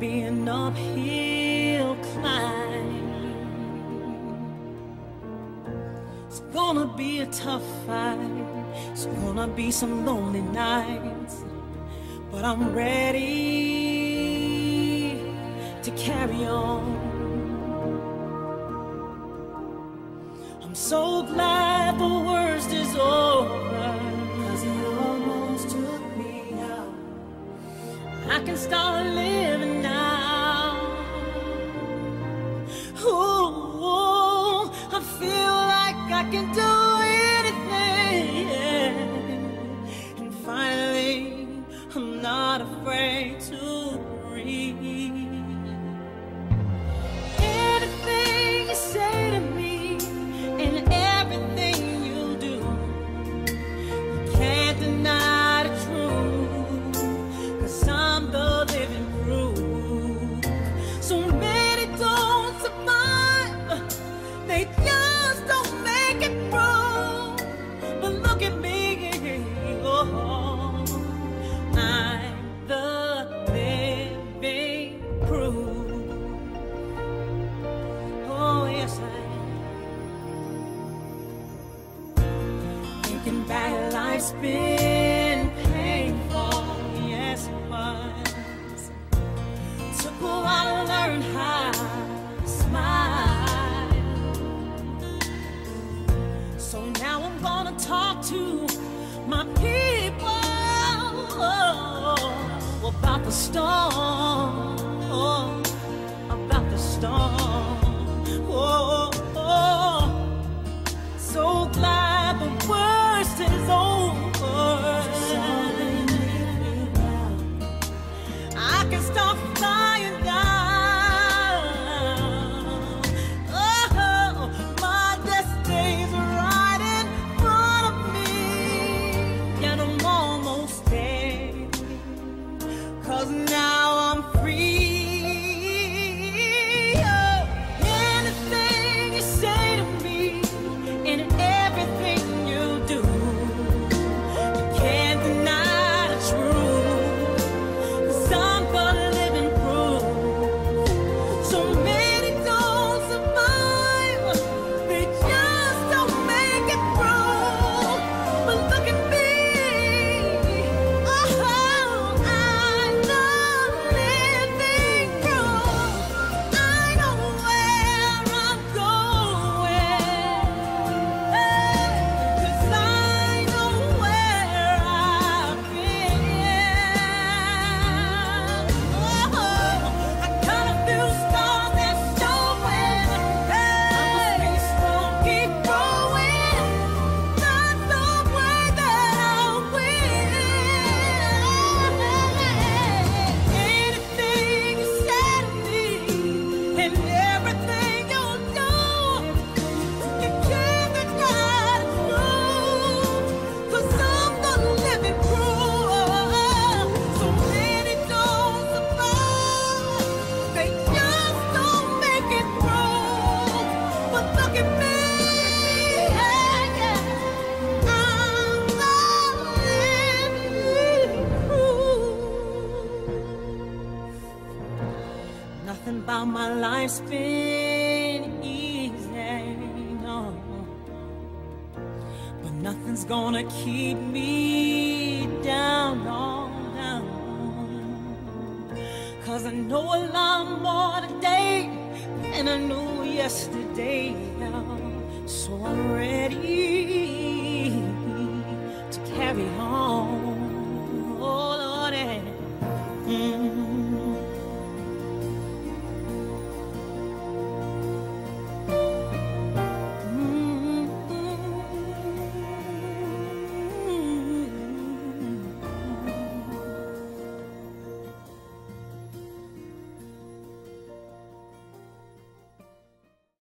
be an uphill climb. It's gonna be a tough fight. It's gonna be some lonely nights. But I'm ready to carry on. I'm so glad the worst is over. Cause it almost took me out. I can start living can do Thinking back, life's been painful. Yes, it was. Took a while to learn how to smile. So now I'm gonna talk to my people about the storm. About the storm. About my life's been easy, no. But nothing's gonna keep me down, no, down. Cause I know a lot more today than I knew yesterday. So I'm ready to carry on.